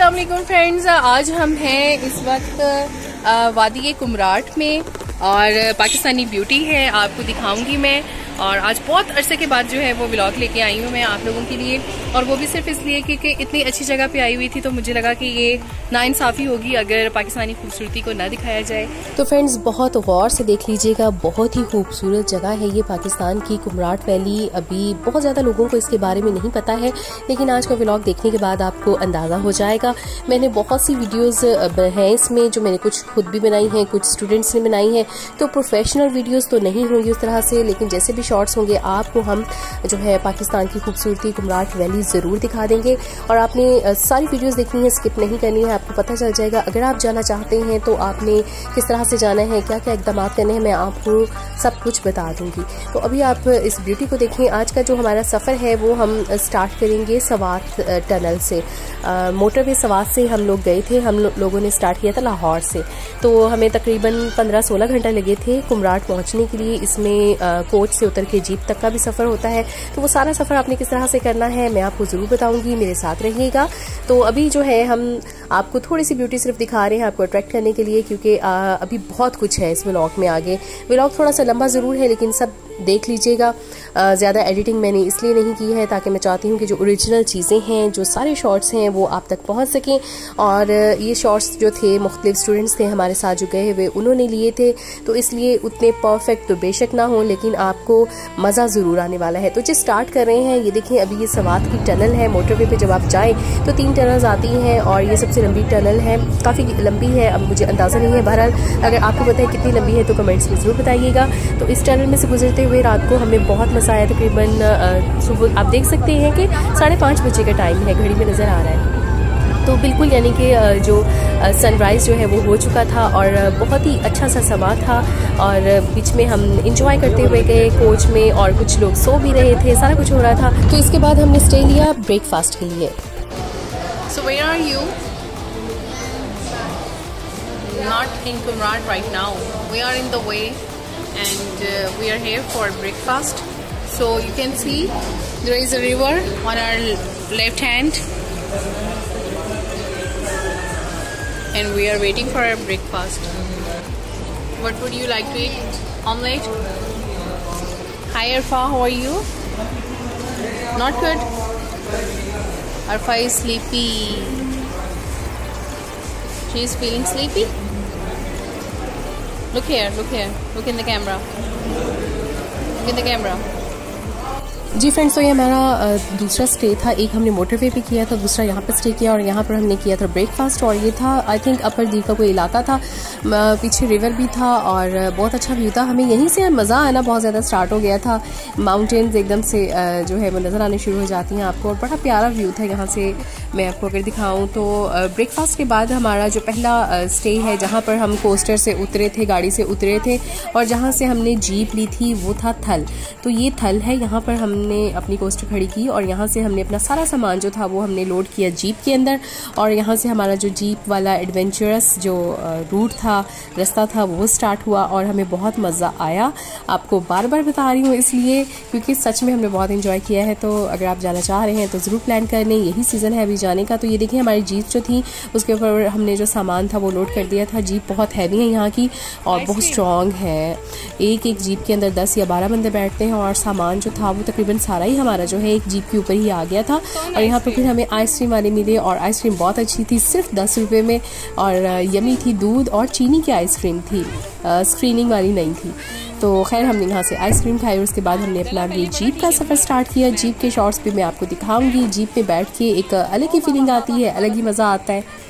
वालेकुम फ्रेंड्स, आज हम हैं इस वक्त वादी कुमराट में और पाकिस्तानी ब्यूटी है, आपको दिखाऊँगी मैं। और आज बहुत अरसे के बाद जो है वो ब्लॉग लेके आई हूँ मैं आप लोगों के लिए। और वो भी सिर्फ़ इसलिए क्योंकि इतनी अच्छी जगह पे आई हुई थी तो मुझे लगा कि ये नाइंसाफ़ी होगी अगर पाकिस्तानी खूबसूरती को ना दिखाया जाए। तो फ्रेंड्स बहुत गौर से देख लीजिएगा, बहुत ही खूबसूरत जगह है ये पाकिस्तान की कुमराट वैली। अभी बहुत ज़्यादा लोगों को इसके बारे में नहीं पता है, लेकिन आज का ब्लॉग देखने के बाद आपको अंदाज़ा हो जाएगा। मैंने बहुत सी वीडियोज़ हैं इसमें जो मैंने कुछ खुद भी बनाई हैं, कुछ स्टूडेंट्स ने बनाई हैं। तो प्रोफेशनल वीडियोज़ तो नहीं होंगी उस तरह से, लेकिन जैसे भी शॉर्ट्स होंगे आपको हम जो है पाकिस्तान की खूबसूरती कुमराट वैली ज़रूर दिखा देंगे। और आपने सारी वीडियोस देखनी है स्किप नहीं करनी है आपको पता चल जाएगा। अगर आप जाना चाहते हैं तो आपने किस तरह से जाना है क्या क्या इकदाम करने हैं मैं आपको सब कुछ बता दूँगी। तो अभी आप इस ब्यूटी को देखें आज का जो हमारा सफ़र है वो हम स्टार्ट करेंगे सवात टनल से। मोटरवे सवात से हम लोग गए थे हम लो, लोगों ने स्टार्ट किया था लाहौर से। तो हमें तकरीबन 15-16 घंटा लगे थे कुमराट पहुँचने के लिए इसमें कोच से उतर के जीप तक का भी सफ़र होता है। तो वो सारा सफ़र आपने किस तरह से करना है, मैं आपको ज़रूर बताऊँगी, मेरे साथ रहिएगा। तो अभी जो है, हम आपको थोड़ी सी ब्यूटी सिर्फ़ दिखा रहे हैं आपको अट्रैक्ट करने के लिए, क्योंकि अभी बहुत कुछ है इस व्लॉग में आगे। व्लॉग थोड़ा सा लंबा ज़रूर है, लेकिन सब देख लीजिएगा। ज़्यादा एडिटिंग मैंने इसलिए नहीं की है, ताकि मैं चाहती हूँ कि जो ओरिजिनल चीज़ें हैं, जो सारे शॉर्ट्स हैं, वो आप तक पहुँच सकें। और ये शॉर्ट्स जो थे, मुख्तलिफ़ स्टूडेंट्स थे हमारे साथ जो गए हुए, उन्होंने लिए थे। तो इसलिए उतने परफेक्ट तो बेशक ना हो, लेकिन आपको मज़ा ज़रूर आने वाला है। तो जो स्टार्ट कर रहे हैं। ये देखें अभी ये सवात की टनल है मोटरवे पे जब आप जाएँ तो तीन टनल्स आती हैं और ये सबसे लंबी टनल है। काफ़ी लंबी है, अब मुझे अंदाज़ा नहीं है। बहरहाल, अगर आपको पता है कितनी लंबी है तो कमेंट्स में ज़रूर बताइएगा। तो इस टनल में से गुजरते हुए रात को हमें बहुत मज़ा आया। तकरीबन सुबह आप देख सकते हैं कि साढ़े पाँच बजे का टाइम है, घड़ी में नज़र आ रहा है। तो बिल्कुल यानी कि जो सनराइज़ जो है वो हो चुका था और बहुत ही अच्छा सा समा था और बीच में हम इंजॉय करते हुए गए कोच में और कुछ लोग सो भी रहे थे सारा कुछ हो रहा था तो इसके बाद हमने स्टे लिया ब्रेकफास्ट के लिए so where are you not in Kumrat right now. We are in the way and uh, we are here for breakfast. So you can see there is a river on our left hand and we are waiting for our breakfast. What would you like to eat? Omelette? Hi Arfa, how are you? Not good? Arfa is sleepy. She is feeling sleepy? Look here, look here, look in the camera. Look in the camera. जी friends तो ये हमारा दूसरा stay था। एक हमने motorway पे किया था, दूसरा यहाँ पर स्टे किया और यहाँ पर हमने किया था ब्रेकफास्ट और ये था आई थिंक अपर दी का कोई इलाका था। पीछे रिवर भी था और बहुत अच्छा व्यू था। हमें यहीं से मज़ा आना बहुत ज़्यादा स्टार्ट हो गया था। माउंटेन्स एकदम से जो है वो नज़र आने शुरू हो जाती हैं आपको और बड़ा प्यारा व्यू था यहाँ से। मैं आपको अगर दिखाऊँ तो ब्रेकफास्ट के बाद हमारा जो पहला स्टे है, जहाँ पर हम कोस्टर से उतरे थे, गाड़ी से उतरे थे और जहाँ से हमने जीप ली थी, वो था थल। तो ये थल है, यहाँ पर हम हमने अपनी कोस्टर खड़ी की और यहाँ से हमने अपना सारा सामान जो था वो हमने लोड किया जीप के अंदर और यहाँ से हमारा जो जीप वाला एडवेंचरस जो रूट था रास्ता था वो स्टार्ट हुआ और हमें बहुत मज़ा आया। आपको बार बार बता रही हूँ इसलिए क्योंकि सच में हमने बहुत इन्जॉय किया है तो अगर आप जाना चाह रहे हैं तो ज़रूर प्लान कर लें। यही सीज़न है अभी जाने का तो ये देखिए हमारी जीप जो थी उसके ऊपर हमने जो सामान था वो लोड कर दिया था। जीप बहुत हैवी है यहाँ की और बहुत स्ट्रॉन्ग है। एक एक जीप के अंदर दस या बारह बंदे बैठते हैं और सामान जो था वो तकरीबन तकरीबन सारा ही। हमारा जो है एक जीप के ऊपर ही आ गया था। और यहाँ पर फिर हमें आइसक्रीम वाले मिले और आइसक्रीम बहुत अच्छी थी। सिर्फ़ दस रुपये में और यमी थी दूध और चीनी की आइसक्रीम थी। स्क्रीनिंग वाली नहीं थी। तो खैर हमने यहाँ से आइसक्रीम खाई और उसके बाद हमने अपना ये जीप का सफ़र स्टार्ट किया। जीप के शॉर्ट्स भी मैं आपको दिखाऊँगी। जीप पे बैठ के एक अलग ही फीलिंग आती है अलग ही मज़ा आता है।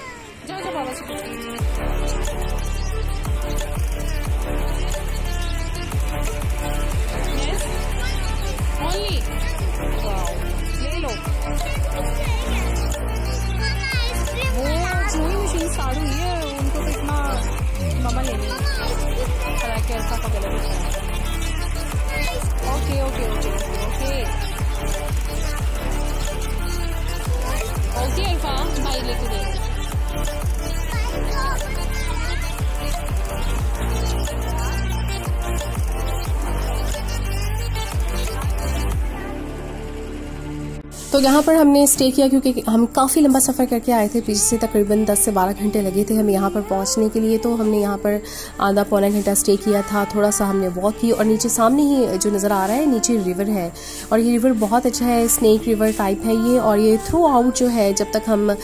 यहाँ पर हमने स्टे किया क्योंकि हम काफ़ी लंबा सफ़र करके आए थे। पीछे से तकरीबन 10 से 12 घंटे लगे थे हमें यहाँ पर पहुँचने के लिए। तो हमने यहाँ पर आधा पौना घंटा स्टे किया था। थोड़ा सा हमने वॉक की और नीचे सामने ही जो नज़र आ रहा है, नीचे रिवर है। और ये रिवर बहुत अच्छा है स्नैक रिवर टाइप है ये। और ये थ्रू आउट जो है, जब तक हम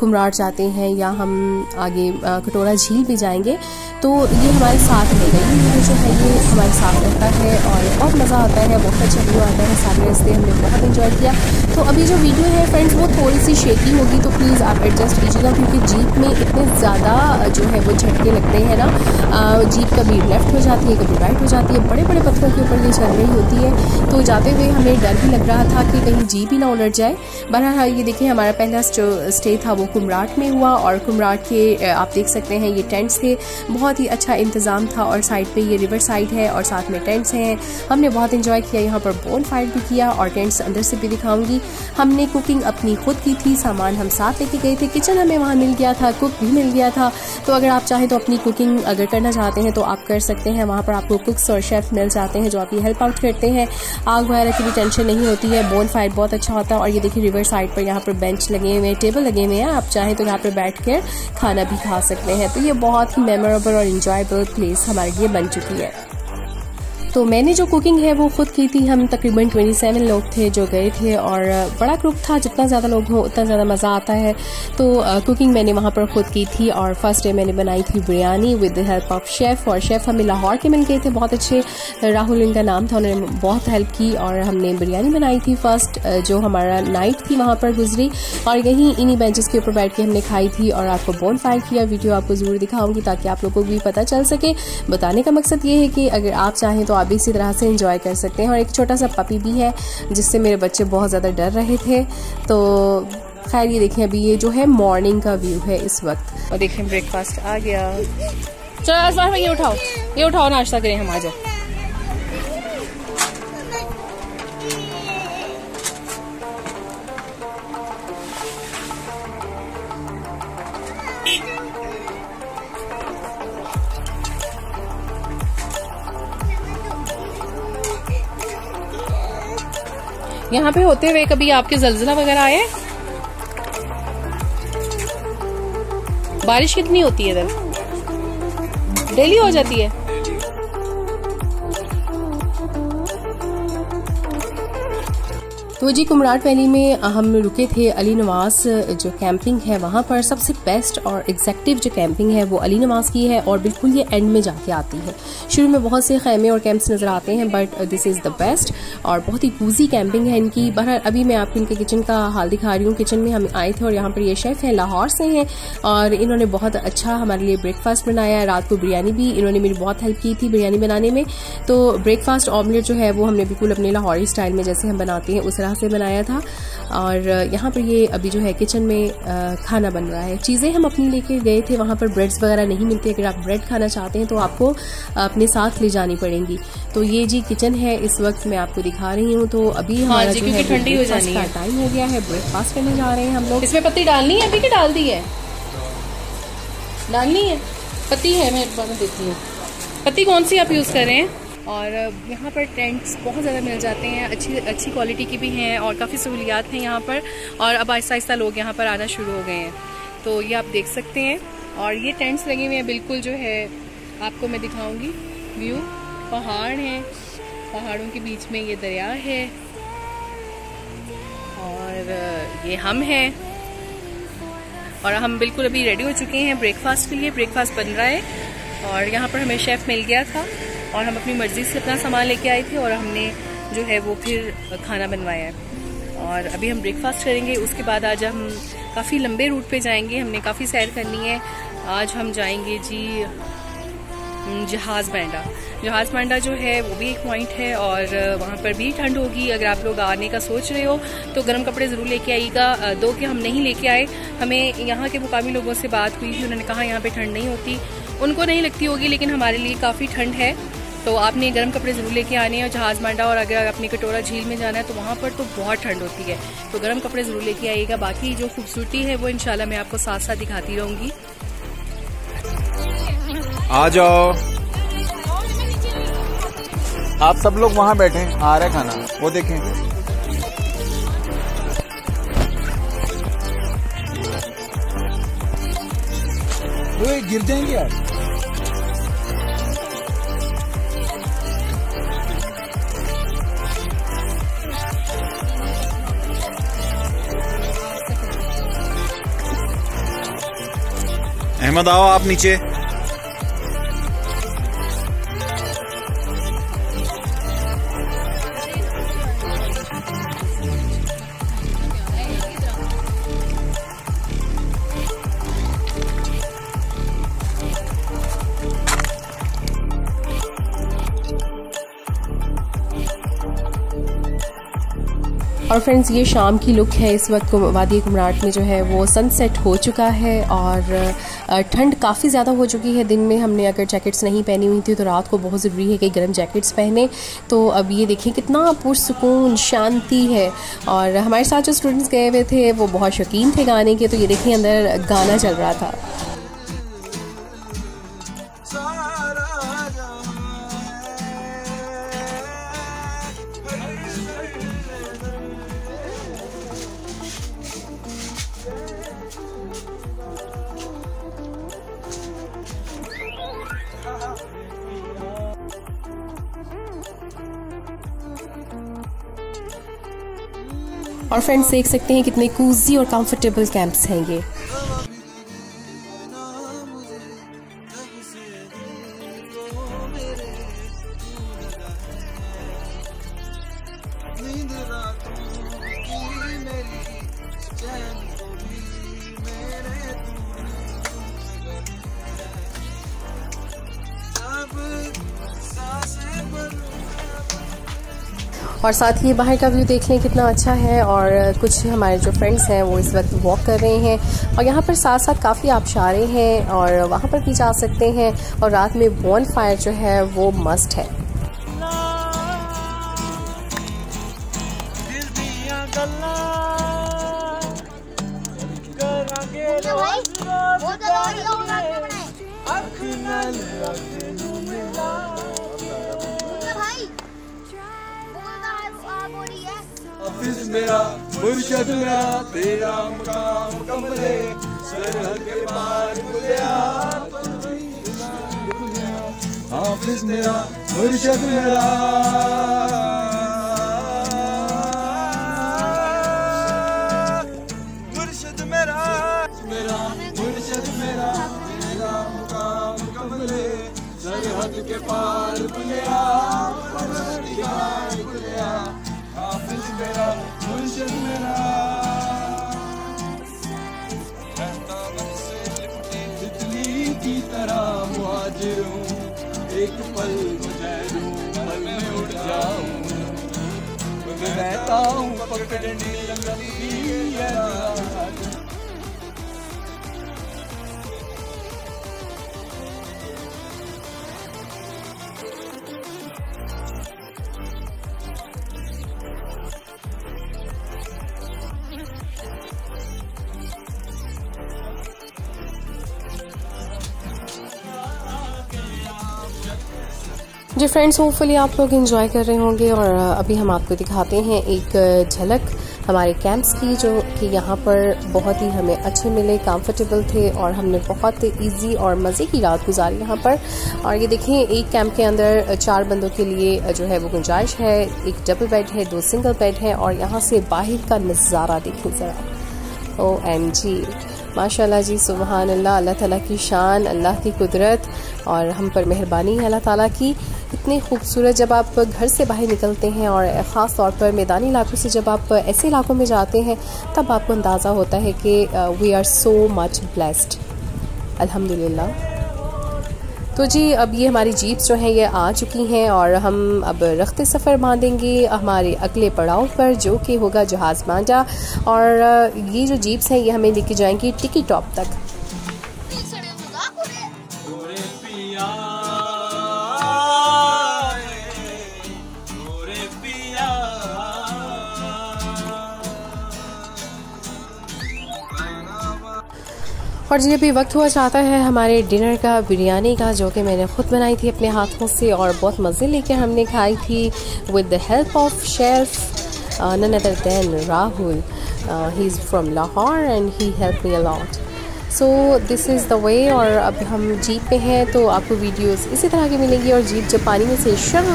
कुमराट जाते हैं या हम आगे कटोरा झील भी जाएँगे तो ये हमारे साथ रहेगा ये जो है, ये हमारे साथ रहता है और बहुत मज़ा आता है, बहुत अच्छा व्यू आता है, सारे रस्ते हमने बहुत इन्जॉय किया। तो अभी जो वीडियो है फ्रेंड्स वो थोड़ी सी शेकी होगी तो प्लीज़ आप एडजस्ट कीजिएगा, क्योंकि जीप में इतने ज़्यादा जो है वो झटके लगते हैं ना। जीप कभी लेफ़्ट हो जाती है, कभी राइट हो जाती है। बड़े बड़े पत्थरों के ऊपर ये चल रही होती है। तो जाते हुए हमें डर भी लग रहा था कि कहीं जीप ही ना उलट जाए। बहरहाल, ये देखिए, हमारा पहला स्टे था वो कुमराट में हुआ और कुमराट के आप देख सकते हैं, ये टेंट्स थे। बहुत ही अच्छा इंतज़ाम था और साइड पर ये रिवर साइड है और साथ में टेंट्स हैं। हमने बहुत इंजॉय किया, यहाँ पर बोन फायर भी किया और टेंट्स अंदर से भी दिखाऊँगी। हमने कुकिंग अपनी खुद की थी, सामान हम साथ लेके गए थे। किचन हमें वहाँ मिल गया था कुक भी मिल गया था। तो अगर आप चाहें तो अपनी कुकिंग अगर करना चाहते हैं तो आप कर सकते हैं। वहाँ पर आपको कुक्स और शेफ मिल जाते हैं जो आपकी हेल्प आउट करते हैं। आग वगैरह की भी टेंशन नहीं होती है। बोन फायर बहुत अच्छा होता है और ये देखिए रिवर साइड पर यहाँ पर बेंच लगे हुए हैं टेबल लगे हुए हैं। आप चाहें तो यहाँ पर बैठ कर खाना भी खा सकते हैं। तो ये बहुत ही मेमोरेबल और इंजॉयबल प्लेस हमारे लिए बन चुकी है। तो मैंने जो कुकिंग है वो खुद की थी। हम तकरीबन 27 लोग थे जो गए थे और बड़ा ग्रुप था। जितना ज़्यादा लोग हों, उतना ज़्यादा मज़ा आता है। तो कुकिंग मैंने वहाँ पर खुद की थी और फ़र्स्ट डे मैंने बनाई थी biryani with the help of chef और शेफ़ हमें लाहौर के मिल गए थे बहुत अच्छे। राहुल इनका नाम था, उन्होंने बहुत हेल्प की और हमने बिरयानी बनाई थी फ़र्स्ट जो हमारा नाइट थी वहाँ पर गुजरी। और यहीं इन्हीं बेंचेस के ऊपर बैठ के हमने खाई थी और आपको बोन फायर किया। वीडियो आपको ज़रूर दिखाऊँगी ताकि आप लोगों को भी पता चल सके। बताने का मकसद ये है कि अगर आप चाहें तो आप भी इसी तरह से इंजॉय कर सकते हैं। और एक छोटा सा पपी भी है, जिससे मेरे बच्चे बहुत ज़्यादा डर रहे थे। तो खैर, ये देखें अभी ये जो है मॉर्निंग का व्यू है इस वक्त। और देखें ब्रेकफास्ट आ गया। चलो ये उठाओ। ये उठाओ, नाश्ता करें हम आ जाओ। यहाँ पे होते हुए कभी आपके जलजिला वगैरह आए बारिश कितनी होती है इधर? डेली हो जाती है? तो जी कुमराट वैली में हम रुके थे अली नवाज़, जो कैंपिंग है वहाँ पर। सबसे बेस्ट और एग्जैक्टिव जो कैंपिंग है वो अली नवाज़ की है और बिल्कुल ये एंड में जाके आती है। शुरू में बहुत से खैमे और कैंप्स नज़र आते हैं but this is the best और बहुत ही कूजी कैंपिंग है इनकी। बहर अभी मैं आपको इनके किचन का हाल दिखा रही हूँ। किचन में हम आए थे और यहाँ पर ये शेफ़ हैं, लाहौर से हैं और इन्होंने बहुत अच्छा हमारे लिए ब्रेकफास्ट बनाया। रात को बिरयानी भी इन्होंने मेरी बहुत हेल्प की थी बिरयानी बनाने में। तो ब्रेकफास्ट ऑमलेट जो है वो हमने बिल्कुल अपने लाहौरी स्टाइल में जैसे हम बनाते हैं, उस तरह से बनाया था और यहाँ पर ये अभी जो है किचन में खाना बन रहा है। चीज़ें हम अपनी लेके गए थे वहाँ पर ब्रेड्स वगैरह नहीं मिलते। अगर आप ब्रेड खाना चाहते हैं तो आपको अपने साथ ले जानी पड़ेंगी। तो ये जी किचन है इस वक्त मैं आपको दिखा रही हूँ। तो अभी हाँ हमारा जो है ठंडी हो जानी है। टाइम हो गया है। ब्रेकफास्ट करने जा रहे हैं हम लोग। इसमें पत्ती डालनी है? अभी क्या डाल दी है? डालनी है। पत्ती है मैं देखती हूँ। पत्ती कौन सी आप यूज़ कर रहे हैं? और यहाँ पर टेंट्स बहुत ज़्यादा मिल जाते हैं, अच्छी अच्छी क्वालिटी की भी हैं और काफ़ी सहूलियात हैं यहाँ पर और अब आहिस्ता आहिस्ता लोग यहाँ पर आना शुरू हो गए हैं। तो ये आप देख सकते हैं और ये टेंट्स लगे हुए हैं बिल्कुल जो है, आपको मैं दिखाऊँगी, व्यू, पहाड़ हैं, पहाड़ों के बीच में ये दरिया है और ये हम हैं और हम बिल्कुल अभी रेडी हो चुके हैं ब्रेकफास्ट के लिए ब्रेकफास्ट बन रहा है। और यहाँ पर हमें शेफ़ मिल गया था और हम अपनी मर्ज़ी से अपना सामान लेके आए थे और हमने जो है वो फिर खाना बनवाया है। और अभी हम ब्रेकफास्ट करेंगे, उसके बाद आज हम काफ़ी लंबे रूट पे जाएँगे, हमने काफ़ी सैर करनी है। आज हम जाएँगे जी जहाज़ बैंडा जहाज़ बैंडा जो है, वो भी एक पॉइंट है और वहाँ पर भी ठंड होगी। अगर आप लोग आने का सोच रहे हो तो गर्म कपड़े ज़रूर लेके आइएगा। दो के हम नहीं लेके आए। हमें यहाँ के मुकामी लोगों से बात हुई थी उन्होंने कहा यहाँ पे ठंड नहीं होती। उनको नहीं लगती होगी, लेकिन हमारे लिए काफ़ी ठंड है। तो आपने गर्म कपड़े ज़रूर लेके आने हैं जहाज़ मांडा और अगर अपनी कटोरा झील में जाना है तो वहाँ पर तो बहुत ठंड होती है। तो गर्म कपड़े ज़रूर लेके आइएगा। बाकी जो खूबसूरती है, वो इनशाला मैं आपको साथ साथ दिखाती रहूँगी। आ जाओ। आप सब लोग वहाँ बैठे आ रहे खाना। वो देखें। वो गिर जाएँगे यार अहमद आओ आप नीचे। और फ्रेंड्स ये शाम की लुक है। इस वक्त वादी कुमराट में जो है वो सनसेट हो चुका है और ठंड काफ़ी ज़्यादा हो चुकी है। दिन में हमने अगर जैकेट्स नहीं पहनी हुई थी तो रात को बहुत ज़रूरी है कि गर्म जैकेट्स पहने। तो अब ये देखें कितना पुरसकून, शांति है। और हमारे साथ जो स्टूडेंट्स गए हुए थे, वो बहुत शौकीन थे गाने के। तो ये देखें अंदर गाना चल रहा था। फ्रेंड्स देख सकते हैं कितने कूजी और कंफर्टेबल कैंप्स हैं ये। और साथ ही बाहर का व्यू देख लें कितना अच्छा है और कुछ हमारे जो फ्रेंड्स हैं वो इस वक्त वॉक कर रहे हैं और यहाँ पर साथ साथ काफ़ी आबशारे हैं और वहाँ पर भी जा सकते हैं और रात में बॉन फायर जो है वो मस्ट है। कमले सरहद के पार हाफिज मेरा मुर्शद मेरा। मुर्शद मेरा मेरा मुर्शद मेरा तेरा मुकाम कमले, सरहद के पार रहता हूँ पकड़ने लगी है। जी फ्रेंड्स होपफुली आप लोग इन्जॉय कर रहे होंगे और अभी हम आपको दिखाते हैं एक झलक हमारे कैंप्स की जो कि यहाँ पर बहुत ही हमें अच्छे मिले कंफर्टेबल थे और हमने बहुत इजी और मज़े की रात गुजारी यहाँ पर। और ये देखें एक कैंप के अंदर चार बंदों के लिए जो है वो गुंजाइश है। एक डबल बेड है, दो सिंगल बेड है और यहाँ से बाहर का नज़ारा देखें ज़रा। ओ एम जी, माशाल्लाह जी सुबहान अल्लाह अल्लाह ताला की शान, अल्लाह की कुदरत और हम पर मेहरबानी है अल्लाह ताला की। इतनी खूबसूरत जब आप घर से बाहर निकलते हैं और ख़ास तौर पर मैदानी इलाकों से जब आप ऐसे इलाकों में जाते हैं, तब आपको अंदाज़ा होता है कि we are so much blessed अल्हम्दुलिल्लाह। तो जी, अब ये हमारी जीप्स जो हैं, ये आ चुकी हैं और हम अब रखते सफ़र बांधेंगे हमारे अगले पड़ाव पर, जो कि होगा जहाज़ मांडा और ये जो जीप्स हैं, ये हमें लेके जाएँगी टिकी टॉप तक। और जी अभी वक्त हुआ चाहता है हमारे डिनर का, बिरयानी का, जो कि मैंने ख़ुद बनाई थी अपने हाथों से और बहुत मज़े लेकर हमने खाई थी with the help of chef none other than Rahul he is from Lahore and he help me a lot so this is the way और अब हम जीप में हैं तो आपको वीडियोस इसी तरह की मिलेंगी और जीप जब पानी में से शर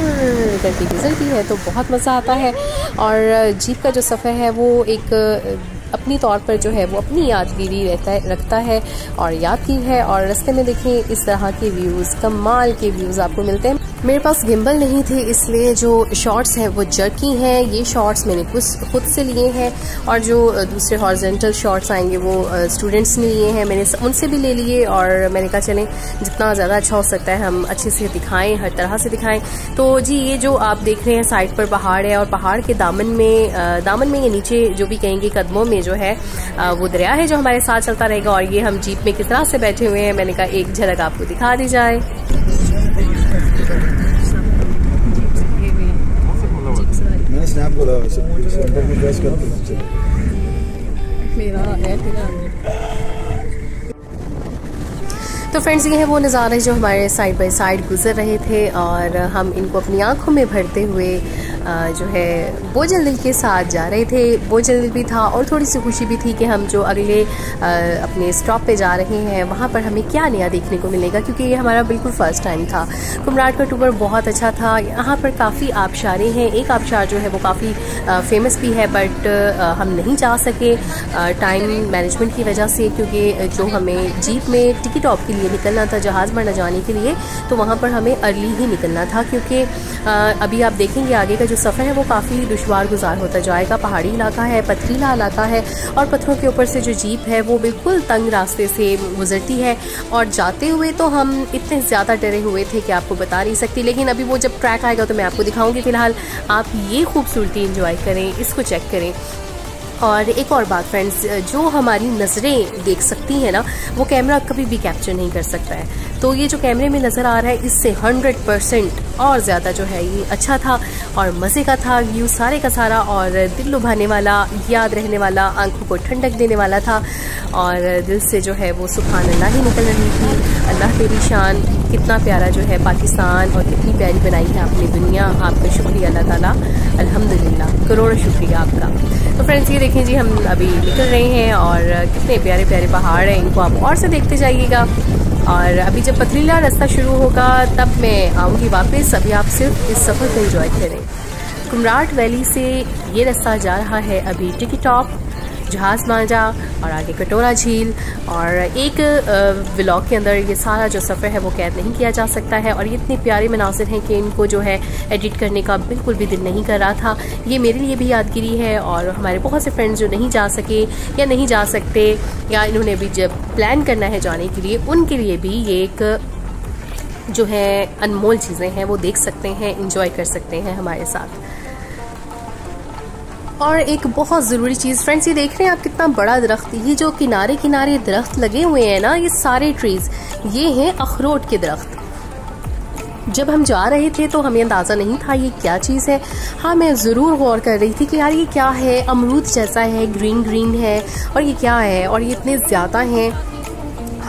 करके गुजरती है तो बहुत मज़ा आता है। और जीप का जो सफ़र है वो एक अपनी तौर पर जो है वो अपनी यादगिरी रहता है, रखता है और याद की है। और रस्ते में देखें इस तरह के व्यूज़ कमाल के व्यूज़ आपको मिलते हैं। मेरे पास गिम्बल नहीं थे, इसलिए जो शॉर्ट्स हैं, वो जर्की हैं। ये शॉर्ट्स मैंने कुछ खुद से लिए हैं और जो दूसरे हॉर्जेंटल शॉर्ट्स आएँगे, वो स्टूडेंट्स ने लिए हैं। मैंने उनसे भी ले लिए और मैंने कहा, चलें, जितना ज़्यादा अच्छा हो सकता है, हम अच्छे से दिखाएँ, हर तरह से दिखाएँ। तो जी, ये जो आप देख रहे हैं साइड पर पहाड़ है और पहाड़ के दामन में दामन में ये नीचे जो भी कहेंगे, कदमों में जो है वो दरिया है जो हमारे साथ चलता रहेगा और ये हम जीप में किस तरह से बैठे हुए हैं, मैंने कहा, एक झलक आपको दिखा दी जाए मैंने स्नैप बोला सेंटर में प्रेस करके मेरा है। तो फ्रेंड्स ये है वो नज़ारे जो हमारे साइड बाय साइड गुजर रहे थे और हम इनको अपनी आँखों में भरते हुए जो है, बोझल दिल के साथ जा रहे थे। बोझल दिल भी था और थोड़ी सी खुशी भी थी कि हम जो अगले अपने स्टॉप पे जा रहे हैं, वहाँ पर हमें क्या नया देखने को मिलेगा? क्योंकि ये हमारा बिल्कुल फ़र्स्ट टाइम था। कुमराट का टूर बहुत अच्छा था। यहाँ पर काफ़ी आबशारे हैं। एक आबशार जो है वो काफ़ी फ़ेमस भी है बट हम नहीं जा सके टाइम मैनेजमेंट की वजह से, क्योंकि जो हमें जीप में टिकट ऑफ़ के लिए निकलना था जहाज़ बढ़ना जाने के लिए तो वहाँ पर हमें अर्ली ही निकलना था, क्योंकि अभी आप देखेंगे आगे का जो सफ़र है वो काफ़ी दुशवार गुजार होता जाएगा। पहाड़ी इलाका है, पथरीला इलाका है, और पत्थरों के ऊपर से जो जीप है वो बिल्कुल तंग रास्ते से गुजरती है, और जाते हुए तो हम इतने ज़्यादा डरे हुए थे कि आपको बता नहीं सकती, लेकिन अभी वो जब ट्रैक आएगा तो मैं आपको दिखाऊँगी फ़िलहाल। आप ये खूबसूरती इंजॉय करें, इसको चेक करें। और एक और बात फ्रेंड्स जो हमारी नज़रें देख सकती हैं ना, वो कैमरा कभी भी कैप्चर नहीं कर सकता है। तो ये जो कैमरे में नज़र आ रहा है, इससे 100 परसेंट और ज़्यादा जो है ये अच्छा था और मज़े का था व्यू सारे का सारा और दिल लुभाने वाला, याद रहने वाला, आँखों को ठंडक देने वाला था और दिल से जो है वो सुबहान अल्लाह ही निकल रही थी। अल्लाह तेरी शान, कितना प्यारा जो है पाकिस्तान और कितनी प्यारी बनाई है आपने दुनिया। आपका शुक्रिया अल्लाह ताला। अल्हम्दुलिल्लाह, करोड़ों शुक्रिया आपका। तो फ्रेंड्स ये देखें जी, हम अभी निकल रहे हैं और कितने प्यारे प्यारे पहाड़ हैं। इनको आप और से देखते जाइएगा। और अभी जब पथरीला रास्ता शुरू होगा, तब मैं आऊँगी वापस। अभी आप सिर्फ़ इस सफ़र को इन्जॉय करें। कुमराट वैली से ये रास्ता जा रहा है अभी टिकी टॉप। जहाज़ मांझा और आगे कटोरा झील और एक व्लॉग के अंदर ये सारा जो सफ़र है वो कैद नहीं किया जा सकता है और ये इतने प्यारे मनासर हैं कि इनको जो है एडिट करने का बिल्कुल भी दिल नहीं कर रहा था। ये मेरे लिए भी यादगिरी है और हमारे बहुत से फ्रेंड्स जो नहीं जा सके या नहीं जा सकते या इन्होंने भी जब प्लान करना है जाने के लिए, उनके लिए भी ये एक, जो है अनमोल चीज़ें हैं, वो देख सकते हैं इंजॉय कर सकते हैं हमारे साथ। और एक बहुत ज़रूरी चीज़ फ्रेंड्स ये देख रहे हैं आप कितना बड़ा दरख्त, ये जो किनारे किनारे दरख्त लगे हुए हैं ना, ये सारे ट्रीज ये हैं अखरोट के दरख्त। जब हम जा रहे थे तो हमें अंदाज़ा नहीं था ये क्या चीज़ है। हाँ मैं ज़रूर गौर कर रही थी कि यार ये क्या है, अमरूद जैसा है ग्रीन ग्रीन है, और ये क्या है, और ये इतने ज़्यादा हैं।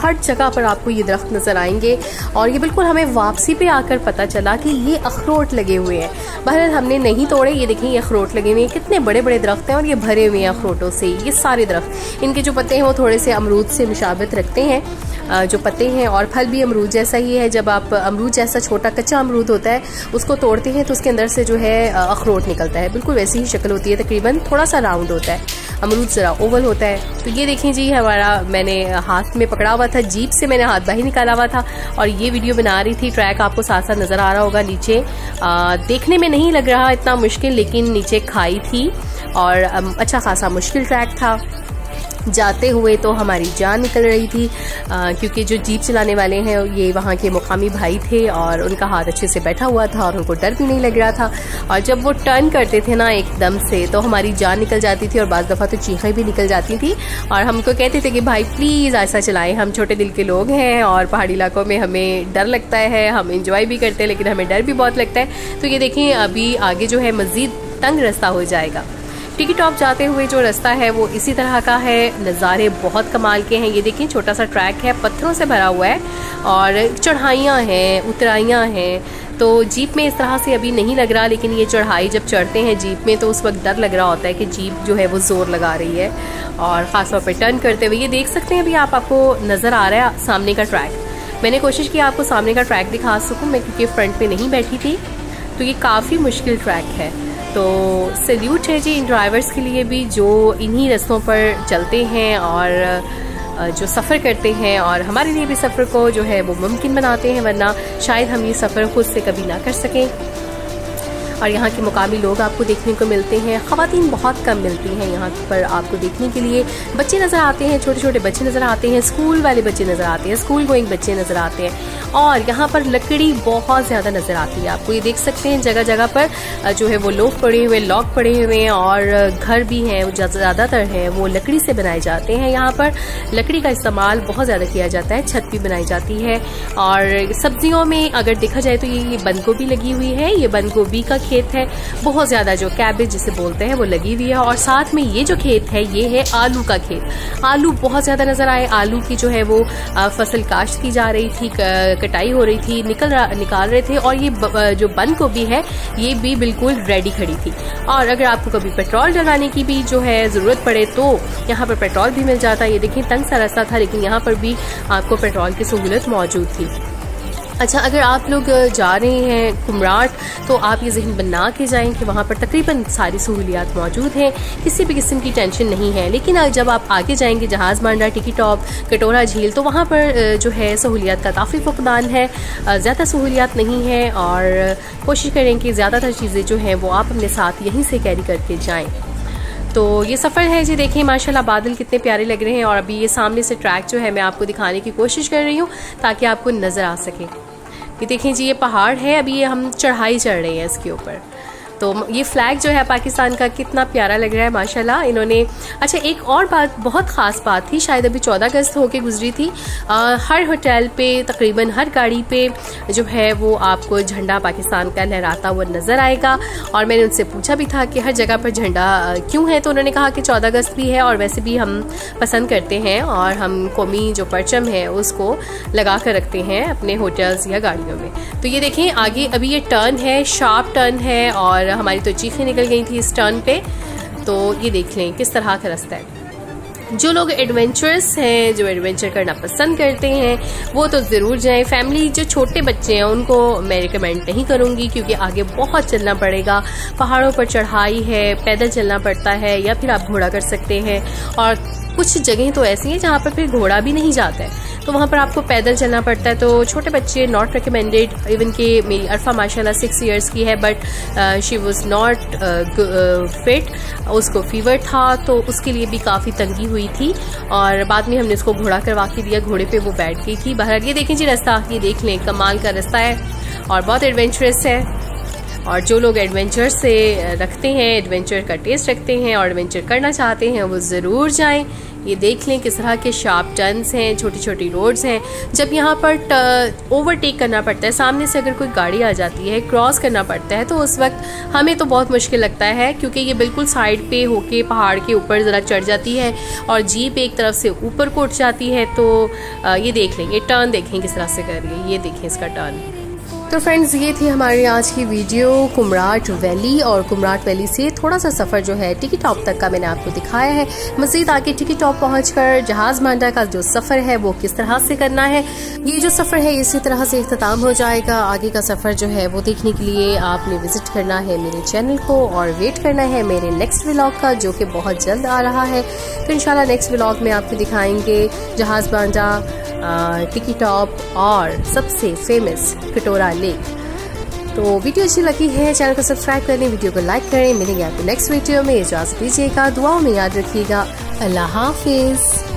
हर जगह पर आपको ये दरख्त नज़र आएँगे और ये बिल्कुल हमें वापसी पे आकर पता चला कि ये अखरोट लगे हुए हैं। बहर हमने नहीं तोड़े, ये देखें ये अखरोट लगे हुए हैं। कितने बड़े बड़े दरख्त हैं और ये भरे हुए हैं अखरोटों से। ये सारे दरख्त, इनके जो पत्ते हैं वो थोड़े से अमरूद से मुशाबत रखते हैं। जो पत्ते हैं और फल भी अमरूद जैसा ही है। जब आप अमरूद जैसा छोटा कच्चा अमरूद होता है उसको तोड़ते हैं तो उसके अंदर से जो है अखरोट निकलता है। बिल्कुल वैसी ही शक्ल होती है। तकरीबन थोड़ा सा राउंड होता है। अमरूद ज़रा ओवल होता है। तो ये देखें जी हमारा मैंने हाथ में पकड़ा हुआ था जीप से मैंने हाथ बाहर निकाला हुआ था और ये वीडियो बना रही थी। ट्रैक आपको साथ साथ नज़र आ रहा होगा। नीचे आ, देखने में नहीं लग रहा इतना मुश्किल लेकिन नीचे खाई थी और अच्छा खासा मुश्किल ट्रैक था। जाते हुए तो हमारी जान निकल रही थी आ, क्योंकि जो जीप चलाने वाले हैं ये वहाँ के मुकामी भाई थे और उनका हाथ अच्छे से बैठा हुआ था और उनको डर भी नहीं लग रहा था। और जब वो टर्न करते थे ना एकदम से तो हमारी जान निकल जाती थी और बाज़ दफ़ा तो चीखें भी निकल जाती थी। और हमको कहते थे कि भाई प्लीज़ ऐसा चलाएँ। हम छोटे दिल के लोग हैं और पहाड़ी इलाकों में हमें डर लगता है हम इंजॉय भी करते हैं लेकिन हमें डर भी बहुत लगता है। तो ये देखें अभी आगे जो है मज़ीद तंग रास्ता हो जाएगा। टिकी टॉप जाते हुए जो रास्ता है वो इसी तरह का है। नज़ारे बहुत कमाल के हैं। ये देखिए, छोटा सा ट्रैक है, पत्थरों से भरा हुआ है और चढ़ाइयाँ हैं, उतराइयाँ हैं। तो जीप में इस तरह से अभी नहीं लग रहा, लेकिन ये चढ़ाई जब चढ़ते हैं जीप में तो उस वक्त डर लग रहा होता है कि जीप जो है वो ज़ोर लगा रही है। और ख़ास तौर पर टर्न करते हुए ये देख सकते हैं, अभी आप, आपको नज़र आ रहा है सामने का ट्रैक। मैंने कोशिश की आपको सामने का ट्रैक दिखा सकूँ, मैं क्योंकि फ्रंट पे नहीं बैठी थी। तो ये काफ़ी मुश्किल ट्रैक है। तो सल्यूट है जी इन ड्राइवर्स के लिए भी जो इन्हीं रस्तों पर चलते हैं और जो सफ़र करते हैं और हमारे लिए भी सफ़र को जो है वो मुमकिन बनाते हैं, वरना शायद हम ये सफ़र खुद से कभी ना कर सकें। और यहाँ के मुकामी लोग आपको देखने को मिलते हैं। ख़वातीन बहुत कम मिलती हैं यहाँ पर आपको देखने के लिए। बच्चे नज़र आते हैं छोटे छोटे बच्चे नज़र आते हैं, स्कूल वाले बच्चे नज़र आते हैं, स्कूल गोइंग बच्चे नज़र आते हैं। और यहाँ पर लकड़ी बहुत ज़्यादा नज़र आती है। आपको ये देख सकते हैं जगह जगह पर जो है वो लोग पड़े हुए, लॉक पड़े हुए हैं और घर भी हैं ज़्यादातर हैं, वो लकड़ी से बनाए जाते हैं। यहाँ पर लकड़ी का इस्तेमाल बहुत ज़्यादा किया जाता है, छत भी बनाई जाती है। और सब्जियों में अगर देखा जाए तो ये बंद गोभी लगी हुई है, ये बंद गोभी का खेत है। बहुत ज़्यादा जो कैबेज जिसे बोलते हैं, वो लगी हुई है। और साथ में ये जो खेत है, ये है आलू का खेत। आलू बहुत ज़्यादा नज़र आए। आलू की जो है वो फ़सल काश्त की जा रही थी कटाई हो रही थी, निकल निकाल रहे थे। और ये जो बंद गोभी है, ये भी बिल्कुल रेडी खड़ी थी। और अगर आपको कभी पेट्रोल डलाने की भी जो है ज़रूरत पड़े तो यहाँ पर पेट्रोल भी मिल जाता। है ये देखिए, तंग सा रास्ता था, लेकिन यहाँ पर भी आपको पेट्रोल की सहूलत मौजूद थी। अच्छा अगर आप लोग जा रहे हैं कुमराट तो आप ये जहन बना के जाएँ कि वहाँ पर तकरीबन सारी सहूलियात मौजूद हैं। किसी भी किस्म की टेंशन नहीं है, लेकिन जब आप आगे जाएँगे जहाज़ मांडा, टिकी टॉप, कटोरा झील तो वहाँ पर जो है सहूलियात का काफ़ी फुकदान है। ज़्यादा सहूलियात नहीं है और कोशिश करें कि ज़्यादातर चीज़ें जो हैं वो आप अपने साथ यहीं से कैरी करके जाएँ। तो ये सफ़र है जी, देखिए, माशाल्लाह बादल कितने प्यारे लग रहे हैं और अभी ये सामने से ट्रैक जो है मैं आपको दिखाने की कोशिश कर रही हूँ ताकि आपको नज़र आ सके। ये देखें जी, ये पहाड़ है, अभी ये हम चढ़ाई चढ़ रहे हैं इसके ऊपर। तो ये फ्लैग जो है पाकिस्तान का कितना प्यारा लग रहा है माशाल्लाह। इन्होंने अच्छा एक और बात बहुत ख़ास बात थी शायद अभी चौदह अगस्त होके गुजरी थी। आ, हर होटल पे तकरीबन हर गाड़ी पे जो है वो आपको झंडा पाकिस्तान का लहराता हुआ नज़र आएगा। और मैंने उनसे पूछा भी था कि हर जगह पर झंडा क्यों है? तो उन्होंने कहा कि चौदह अगस्त भी है और वैसे भी हम पसंद करते हैं और हम कौमी जो परचम है उसको लगा कर रखते हैं अपने होटल्स या गाड़ियों में। तो ये देखें आगे अभी ये टर्न है शार्प टर्न है और हमारी तो चीखें निकल गई थी इस टर्न पे। तो ये देख लें, किस तरह का रास्ता है। जो लोग एडवेंचरस हैं, जो एडवेंचर करना पसंद करते हैं, वो तो ज़रूर जाएँ। फैमिली जो छोटे बच्चे हैं, उनको मैं रिकमेंड नहीं करूँगी क्योंकि आगे बहुत चलना पड़ेगा। पहाड़ों पर चढ़ाई है, पैदल चलना पड़ता है या फिर आप घोड़ा कर सकते हैं। और कुछ जगह तो ऐसी हैं जहाँ पर फिर घोड़ा भी नहीं जाता है। तो वहाँ पर आपको पैदल चलना पड़ता है। तो छोटे बच्चे नॉट रिकमेंडेड इवन के मेरी अरफा माशाल्लाह सिक्स इयर्स की है but she was not fit उसको फीवर था तो उसके लिए भी काफ़ी तंगी हुई थी और बाद में हमने उसको घोड़ा करवा के दिया, घोड़े पे वो बैठ गई थी। बाहर ये देखें जी, रास्ता, ये देख लें, कमाल का रास्ता है और बहुत एडवेंचरस है। और जो लोग एडवेंचर से रखते हैं एडवेंचर का टेस्ट रखते हैं और एडवेंचर करना चाहते हैं, वो ज़रूर जाएँ। ये देख लें किस तरह के शार्प टर्न्स हैं छोटी छोटी रोड्स हैं। जब यहाँ पर ओवरटेक करना पड़ता है, सामने से अगर कोई गाड़ी आ जाती है क्रॉस करना पड़ता है तो उस वक्त हमें तो बहुत मुश्किल लगता है, क्योंकि ये बिल्कुल साइड पे होके, पहाड़ के ऊपर ज़रा चढ़ जाती है और जीप एक तरफ़ से ऊपर को उठ जाती है तो ये देख लें, ये टर्न देखें किस तरह से कर रही है, ये देखें इसका टर्न तो फ्रेंड्स ये थी हमारी आज की वीडियो कुमराट वैली और कुमराट वैली से थोड़ा सा सफ़र जो है टिकी टॉप तक का मैंने आपको दिखाया है। मजीद आगे टिकी टॉप पहुंचकर जहाज़ मांडा का जो सफ़र है वो किस तरह से करना है, ये जो सफ़र है इसी तरह से अख्ताम हो जाएगा। आगे का सफ़र जो है वो देखने के लिए आपने विज़िट करना है मेरे चैनल को और वेट करना है मेरे नेक्स्ट व्लॉग का जो कि बहुत जल्द आ रहा है। तो इनशाला नेक्स्ट व्लॉग में आपको दिखाएँगे जहाज़ मांडा टिकी टॉप और सबसे फ़ेमस कटोरा लेक तो वीडियो अच्छी लगी है, चैनल को सब्सक्राइब करें वीडियो को लाइक करें। मिलेंगे आपको नेक्स्ट वीडियो में। इजाज़त दीजिएगा, दुआओं में याद रखिएगा। अल्लाह हाफिज़।